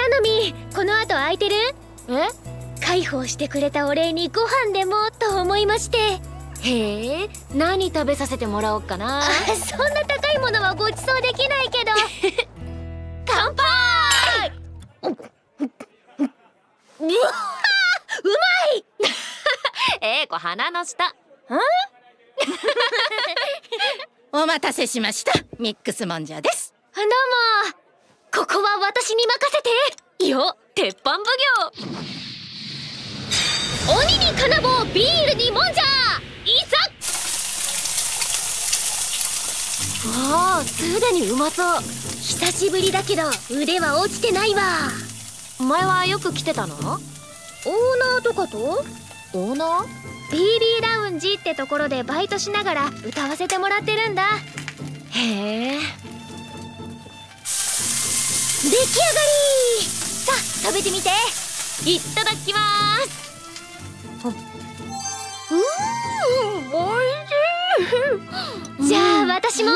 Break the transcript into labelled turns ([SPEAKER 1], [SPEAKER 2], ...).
[SPEAKER 1] ななみこの後空いてる？
[SPEAKER 2] え？
[SPEAKER 1] 介抱してくれたお礼にご飯でもと思いまして。
[SPEAKER 2] へえ何食べさせてもらおうかな。
[SPEAKER 1] あそんな高いものはご馳走できないけど。
[SPEAKER 2] 乾杯！
[SPEAKER 1] うまい！
[SPEAKER 2] えー、こ鼻の下。
[SPEAKER 3] お待たせしました。ミックスモンジャーです。
[SPEAKER 1] どうも私に任せて。
[SPEAKER 2] よ鉄板奉行。
[SPEAKER 1] 鬼に金棒ビールにもんじゃ。いざ。
[SPEAKER 2] わあすでにうまそう。
[SPEAKER 1] 久しぶりだけど腕は落ちてないわ。
[SPEAKER 2] 前はよく来てたの？
[SPEAKER 1] オーナーとかと？
[SPEAKER 2] オーナー
[SPEAKER 1] ？BB ラウンジってところでバイトしながら歌わせてもらってるんだ。
[SPEAKER 2] へえ
[SPEAKER 1] 出来上がり。さあ食べてみて。
[SPEAKER 2] いただきます。
[SPEAKER 1] じゃあ私も